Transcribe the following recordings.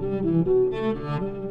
Música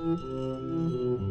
Música